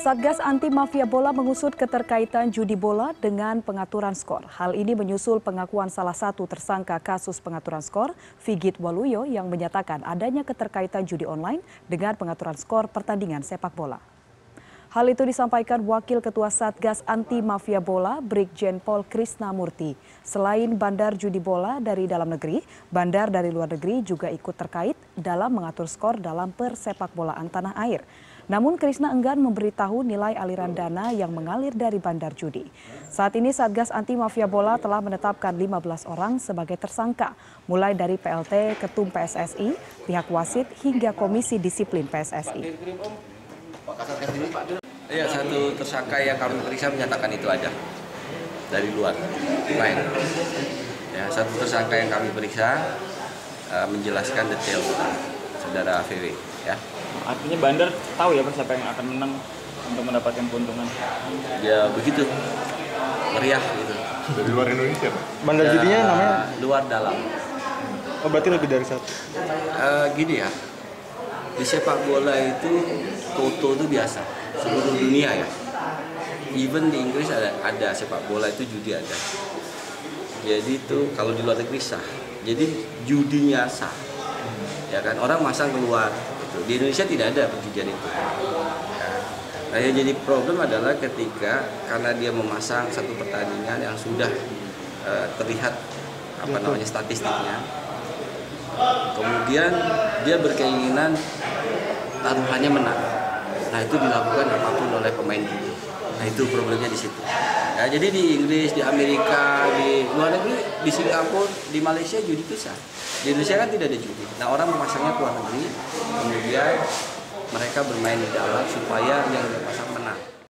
Satgas Anti Mafia Bola mengusut keterkaitan judi bola dengan pengaturan skor. Hal ini menyusul pengakuan salah satu tersangka kasus pengaturan skor, Figit Waluyo, yang menyatakan adanya keterkaitan judi online dengan pengaturan skor pertandingan sepak bola. Hal itu disampaikan Wakil Ketua Satgas Anti Mafia Bola, Brigjen Pol Krisnamurti. Selain bandar judi bola dari dalam negeri, bandar dari luar negeri juga ikut terkait dalam mengatur skor dalam persepak bolaan tanah air. Namun Krisna enggan memberitahu nilai aliran dana yang mengalir dari bandar judi. Saat ini Satgas Anti Mafia Bola telah menetapkan 15 orang sebagai tersangka, mulai dari PLT Ketum PSSI, pihak wasit hingga Komisi Disiplin PSSI. Ya, satu tersangka yang kami periksa menyatakan itu ada dari luar main. Ya, satu tersangka yang kami periksa uh, menjelaskan detail saudara VW. Ya. Artinya Bandar tahu ya siapa yang akan menang untuk mendapatkan keuntungan. Ya begitu meriah gitu. Dari luar Indonesia, Pak? Bandar Ya, judinya namanya luar dalam. oh berarti lebih dari satu. Eh, gini ya, di sepak bola itu toto itu biasa seluruh dunia ya. Even di Inggris ada ada sepak bola itu judi ada. Jadi itu kalau di luar negeri sah. Jadi judinya sah. Ya kan orang masang keluar. Gitu. Di Indonesia tidak ada perjudian itu. Nah yang jadi problem adalah ketika karena dia memasang satu pertandingan yang sudah eh, terlihat apa namanya statistiknya kemudian dia berkeinginan taruhannya menang. Nah itu dilakukan apa pun oleh pemain itu. Nah itu problemnya di situ. Ya, jadi di Inggris, di Amerika, di luar negeri, di Singapura, di Malaysia judi itu sah. Di Indonesia kan tidak ada judi. Nah orang memasangnya ke luar negeri, kemudian mereka bermain di dalam supaya yang dipasang